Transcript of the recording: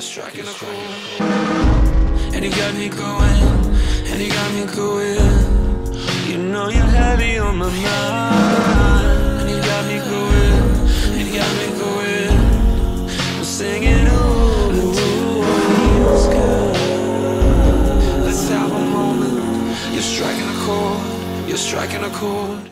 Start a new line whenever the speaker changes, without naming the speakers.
striking a chord. And you got me going, and you got me going. You know you're heavy on my mind. And you got me going, and you got me going. I'm singing, ooh, feels good. Let's have a moment. You're striking a chord, you're striking a chord.